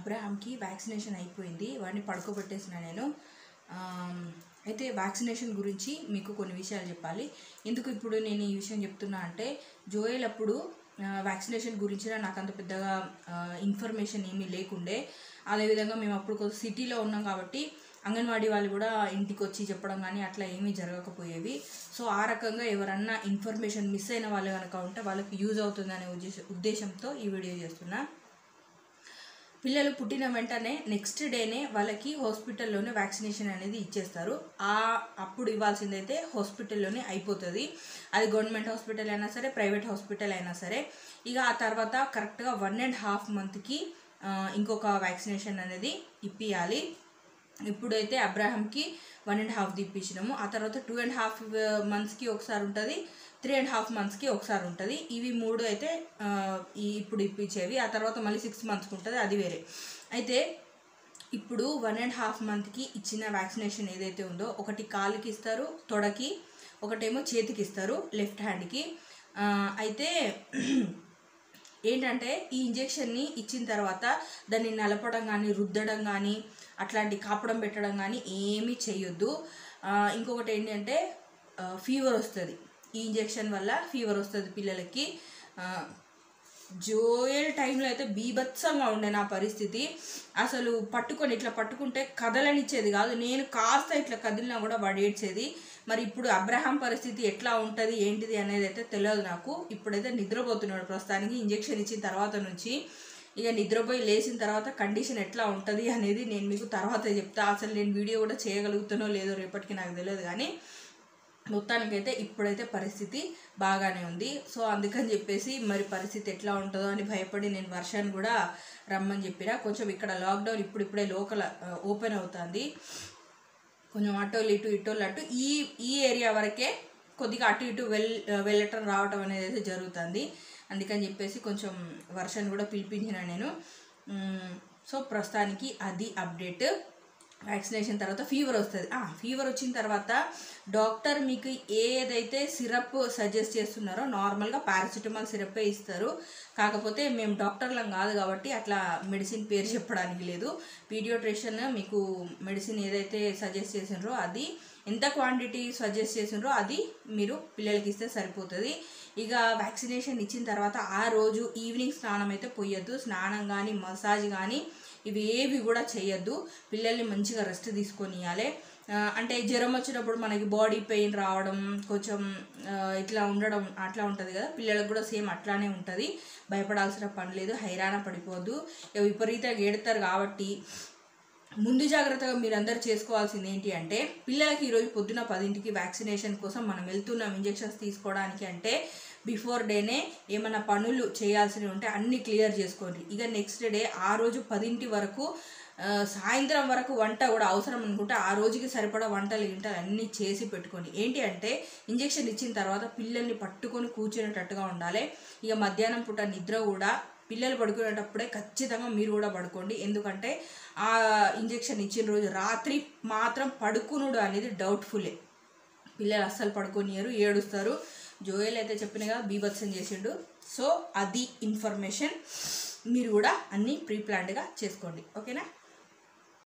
అబ్రహాంకి vaccination అయిపోయింది. వాడిని పడుకోబెట్టేసిన నేను. అయితే వ్యాక్సినేషన్ గురించి మీకు కొన్ని విషయాలు చెప్పాలి. ఎందుకు ఇప్పుడు నేను ఈ విషయం చెప్తున్నా అంటే జోయల్ అప్పుడు వ్యాక్సినేషన్ గురించి నాకు అంత పెద్దగా ఇన్ఫర్మేషన్ ఏమీ లేకుండే. అదేవిధంగా మేము అప్పుడు సిటీలో ఉన్నాం కాబట్టి అంగన్వాడీ వాళ్ళు కూడా ఇంటికి వచ్చి చెప్పడం కానీ అట్లా ఏమీ జరగకపోయేవి. సో ఆ రకంగా ఎవరన్నా ఇన్ఫర్మేషన్ మిస్ అయిన వాళ్ళు కనుక ఉంటే వాళ్ళకి యూజ్ అవుతుందనే ఉద్దేశ ఉద్దేశంతో ఈ వీడియో చేస్తున్నా. పిల్లలు పుట్టిన వెంటనే నెక్స్ట్ డేనే వాళ్ళకి హాస్పిటల్లోనే వ్యాక్సినేషన్ అనేది ఇచ్చేస్తారు. ఆ అప్పుడు ఇవ్వాల్సిందైతే హాస్పిటల్లోనే అయిపోతుంది. అది గవర్నమెంట్ హాస్పిటల్ అయినా సరే ప్రైవేట్ హాస్పిటల్ అయినా సరే. ఇక ఆ తర్వాత కరెక్ట్గా వన్ అండ్ హాఫ్ మంత్కి ఇంకొక వ్యాక్సినేషన్ అనేది ఇప్పియాలి. ఇప్పుడైతే అబ్రాహంకి వన్ అండ్ హాఫ్ తీపించినాము ఆ తర్వాత టూ అండ్ హాఫ్ మంత్స్కి ఒకసారి ఉంటుంది త్రీ అండ్ హాఫ్ మంత్స్కి ఒకసారి ఉంటుంది. ఇవి మూడు అయితే ఈ ఇప్పుడు ఇప్పించేవి. ఆ తర్వాత మళ్ళీ సిక్స్ మంత్స్కి ఉంటుంది అది వేరే. అయితే ఇప్పుడు వన్ అండ్ హాఫ్ మంత్కి ఇచ్చిన వ్యాక్సినేషన్ ఏదైతే ఉందో ఒకటి కాలుకి ఇస్తారు తొడకి ఒకటేమో చేతికి ఇస్తారు లెఫ్ట్ హ్యాండ్కి అయితే ఏంటంటే ఈ ఇంజెక్షన్ని ఇచ్చిన తర్వాత దాన్ని నలపడం కానీ రుద్దడం కానీ అట్లాంటి కాపడం పెట్టడం కానీ ఏమీ చేయొద్దు. ఇంకొకటి ఏంటంటే ఫీవర్ వస్తుంది. ఈ ఇంజెక్షన్ వల్ల ఫీవర్ వస్తుంది పిల్లలకి. జోయల్ టైంలో అయితే బీభత్సంగా ఉండే నా పరిస్థితి. అసలు పట్టుకొని ఇట్లా పట్టుకుంటే కదలనిచ్చేది కాదు. నేను కాస్త ఇట్లా కదిలినా కూడా వాడు ఏడ్చేది. మరి ఇప్పుడు అబ్రహాం పరిస్థితి ఎట్లా ఉంటుంది ఏంటిది అనేది అయితే తెలియదు నాకు. ఇప్పుడైతే నిద్రపోతున్నాడు ప్రస్తుతానికి. ఇంజెక్షన్ ఇచ్చిన తర్వాత నుంచి ఇక నిద్రపోయి లేచిన తర్వాత కండిషన్ ఎట్లా ఉంటుంది అనేది నేను మీకు తర్వాత చెప్తా. అసలు నేను వీడియో కూడా చేయగలుగుతానో లేదో రేపటికి నాకు తెలియదు కానీ మొత్తానికైతే ఇప్పుడైతే పరిస్థితి బాగానే ఉంది. సో అందుకని చెప్పేసి మరి పరిస్థితి ఎట్లా ఉంటుందో అని భయపడి నేను వర్షాన్ని కూడా రమ్మని చెప్పిన. కొంచెం ఇక్కడ లాక్డౌన్ ఇప్పుడిప్పుడే లోకల్ ఓపెన్ అవుతుంది. కొంచెం అటోలు ఇటు ఇటోలు అటు ఈ ఈ ఏరియా వరకే కొద్దిగా అటు ఇటు వెల్ వెళ్ళటం రావటం అనేది అయితే జరుగుతుంది. అందుకని చెప్పేసి కొంచెం వర్షాన్ని కూడా పిలిపించిన నేను. సో ప్రస్తుతానికి అది అప్డేట్. వ్యాక్సినేషన్ తర్వాత ఫీవర్ వస్తుంది. ఫీవర్ వచ్చిన తర్వాత డాక్టర్ మీకు ఏదైతే సిరప్ సజెస్ట్ చేస్తున్నారో నార్మల్గా పారాసిటమాల్ సిరప్పే ఇస్తారు. కాకపోతే మేము డాక్టర్లం కాదు కాబట్టి అట్లా మెడిసిన్ పేరు చెప్పడానికి లేదు. పీడియోట్రిషన్ మీకు మెడిసిన్ ఏదైతే సజెస్ట్ చేసినారో అది ఎంత క్వాంటిటీ సజెస్ట్ చేసినారో అది మీరు పిల్లలకి ఇస్తే సరిపోతుంది. ఇక వ్యాక్సినేషన్ ఇచ్చిన తర్వాత ఆ రోజు ఈవినింగ్ స్నానం అయితే పోయొద్దు స్నానం కానీ మసాజ్ కానీ ఇవి ఏవి కూడా చేయొద్దు. పిల్లల్ని మంచిగా రెస్ట్ తీసుకొని ఇవ్వాలి అంటే జ్వరం వచ్చినప్పుడు మనకి బాడీ పెయిన్ రావడం కొంచెం ఇట్లా ఉండడం అట్లా ఉంటుంది కదా. పిల్లలకు కూడా సేమ్ అట్లానే ఉంటుంది. భయపడాల్సిన పని లేదు హైరాణ పడిపోవద్దు విపరీతంగా ఏడతారు కాబట్టి ముందు జాగ్రత్తగా మీరు అందరు చేసుకోవాల్సింది ఏంటి అంటే పిల్లలకి ఈరోజు పొద్దున పదింటికి వ్యాక్సినేషన్ కోసం మనం వెళ్తున్నాం ఇంజెక్షన్స్ తీసుకోవడానికి అంటే బిఫోర్ డేనే ఏమైనా పనులు చేయాల్సినవి ఉంటే అన్నీ క్లియర్ చేసుకోండి. ఇక నెక్స్ట్ డే ఆ రోజు పదింటి వరకు సాయంత్రం వరకు వంట కూడా అవసరం అనుకుంటే ఆ రోజుకి సరిపడా వంటలు గింటలు అన్నీ చేసి పెట్టుకోండి. ఏంటి అంటే ఇంజెక్షన్ ఇచ్చిన తర్వాత పిల్లల్ని పట్టుకొని కూర్చునేటట్టుగా ఉండాలి. ఇక మధ్యాహ్నం పూట నిద్ర కూడా పిల్లలు పడుకునేటప్పుడే ఖచ్చితంగా మీరు కూడా పడుకోండి. ఎందుకంటే ఆ ఇంజెక్షన్ ఇచ్చిన రోజు రాత్రి మాత్రం పడుకునుడు అనేది డౌట్ఫుల్లే పిల్లలు అస్సలు పడుకోనియరు ఏడుస్తారు. జోయల్ అయితే చెప్పినగా బీభత్సం చేసిండు. సో అది ఇన్ఫర్మేషన్ మీరు కూడా అన్నీ ప్రీప్లాన్డ్గా చేసుకోండి. ఓకేనా?